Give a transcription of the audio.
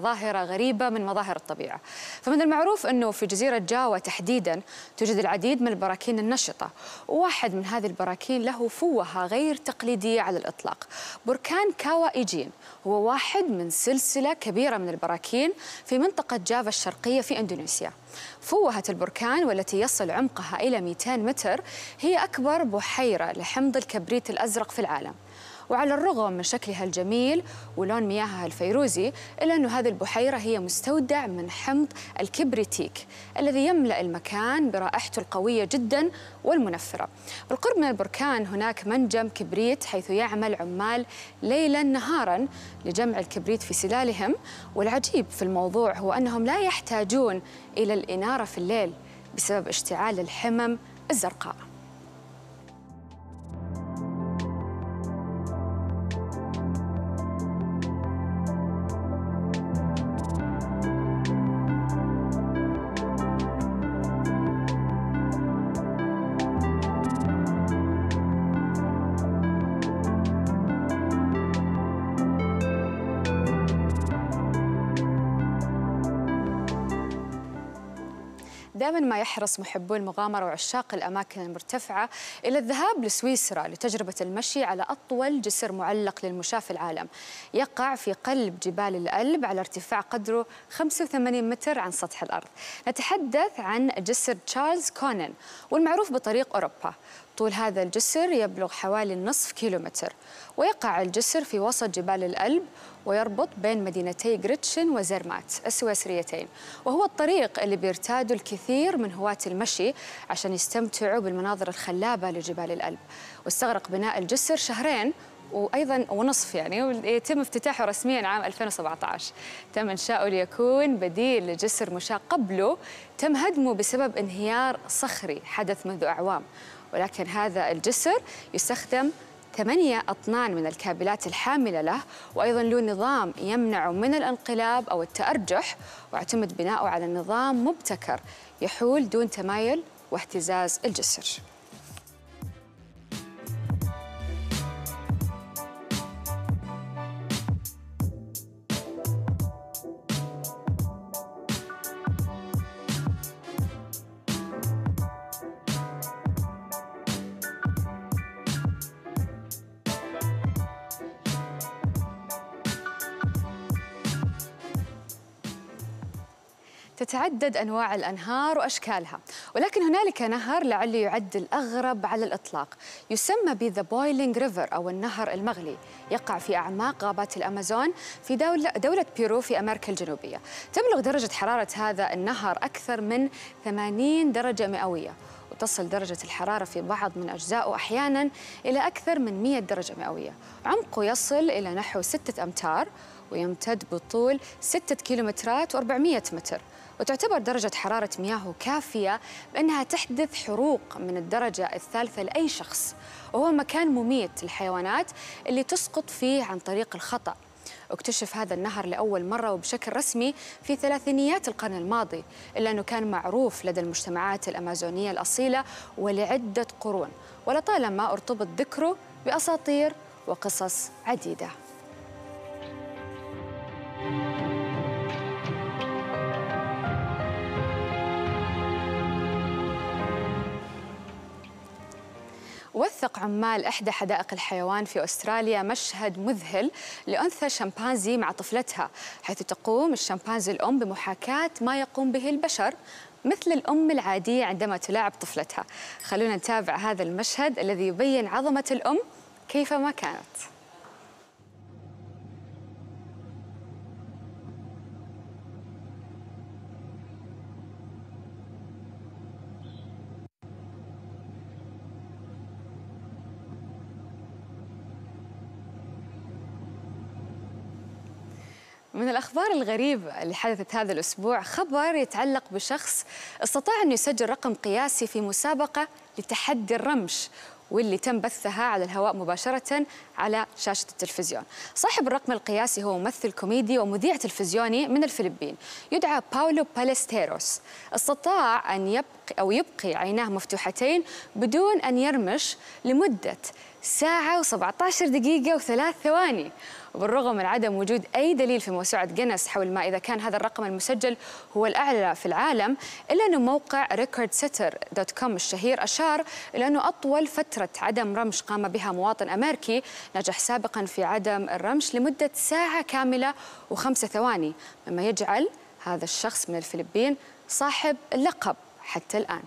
ظاهرة غريبة من مظاهر الطبيعة. فمن المعروف أنه في جزيرة جاوا تحديدا توجد العديد من البراكين النشطة وواحد من هذه البراكين له فوهة غير تقليدية على الإطلاق. بركان كاوا إيجين هو واحد من سلسلة كبيرة من البراكين في منطقة جافا الشرقية في إندونيسيا. فوهة البركان والتي يصل عمقها إلى 200 متر هي أكبر بحيرة لحمض الكبريت الأزرق في العالم. وعلى الرغم من شكلها الجميل ولون مياهها الفيروزي إلا أن هذه البحيرة هي مستودع من حمض الكبريتيك الذي يملأ المكان برائحته القوية جدا والمنفرة. بالقرب من البركان هناك منجم كبريت حيث يعمل عمال ليلا نهارا لجمع الكبريت في سلالهم. والعجيب في الموضوع هو أنهم لا يحتاجون إلى الإنارة في الليل بسبب اشتعال الحمم الزرقاء. دائما ما يحرص محبو المغامرة وعشاق الأماكن المرتفعة إلى الذهاب لسويسرا لتجربة المشي على أطول جسر معلق للمشاة في العالم. يقع في قلب جبال الألب على ارتفاع قدره 85 متر عن سطح الأرض. نتحدث عن جسر تشارلز كونن والمعروف بطريق أوروبا. طول هذا الجسر يبلغ حوالي نصف كيلومتر. ويقع الجسر في وسط جبال الألب ويربط بين مدينتي جريتشن وزيرمات السويسريتين وهو الطريق اللي بيرتاده الكثير من هواة المشي عشان يستمتعوا بالمناظر الخلابة لجبال الألب. واستغرق بناء الجسر شهرين وأيضا ونصف يعني ويتم افتتاحه رسميا عام 2017 تم انشاؤه ليكون بديل لجسر مشاة قبله تم هدمه بسبب انهيار صخري حدث منذ أعوام. ولكن هذا الجسر يستخدم ثمانية أطنان من الكابلات الحاملة له وأيضا له نظام يمنعه من الانقلاب أو التأرجح واعتمد بناؤه على نظام مبتكر يحول دون تمايل واهتزاز الجسر. تتعدد أنواع الأنهار وأشكالها ولكن هنالك نهر لعله يعد الأغرب على الإطلاق. يسمى ب The Boiling River أو النهر المغلي. يقع في أعماق غابات الأمازون في دولة, دولة بيرو في أمريكا الجنوبية. تبلغ درجة حرارة هذا النهر أكثر من 80 درجة مئوية وتصل درجة الحرارة في بعض من أجزائه أحيانا إلى أكثر من 100 درجة مئوية. عمقه يصل إلى نحو 6 أمتار ويمتد بطول 6 كيلومترات و400 متر. وتعتبر درجة حرارة مياهه كافية بأنها تحدث حروق من الدرجة الثالثة لأي شخص. وهو مكان مميت للحيوانات اللي تسقط فيه عن طريق الخطأ. اكتشف هذا النهر لأول مرة وبشكل رسمي في ثلاثينيات القرن الماضي إلا أنه كان معروف لدى المجتمعات الأمازونية الأصيلة ولعدة قرون. ولطالما ارتبط ذكره بأساطير وقصص عديدة. وثق عمال إحدى حدائق الحيوان في أستراليا مشهد مذهل لأنثى شمبانزي مع طفلتها حيث تقوم الشمبانزي الأم بمحاكاة ما يقوم به البشر مثل الأم العادية عندما تلاعب طفلتها. خلونا نتابع هذا المشهد الذي يبين عظمة الأم كيفما كانت. من الأخبار الغريبة اللي حدثت هذا الأسبوع خبر يتعلق بشخص استطاع أن يسجل رقم قياسي في مسابقة لتحدي الرمش واللي تم بثها على الهواء مباشرة على شاشة التلفزيون. صاحب الرقم القياسي هو ممثل كوميدي ومذيع تلفزيوني من الفلبين. يدعى باولو باليستيروس. استطاع أن يبقي أو يبقي عيناه مفتوحتين بدون أن يرمش لمدة ساعة و17 دقيقة وثلاث ثواني. وبالرغم من عدم وجود أي دليل في موسوعة جينيس حول ما إذا كان هذا الرقم المسجل هو الأعلى في العالم إلا أن موقع ريكورد سيتر dot com الشهير أشار إلى أنه أطول فترة عدم رمش قام بها مواطن أمريكي نجح سابقا في عدم الرمش لمدة ساعة كاملة وخمسة ثواني مما يجعل هذا الشخص من الفلبين صاحب اللقب حتى الآن.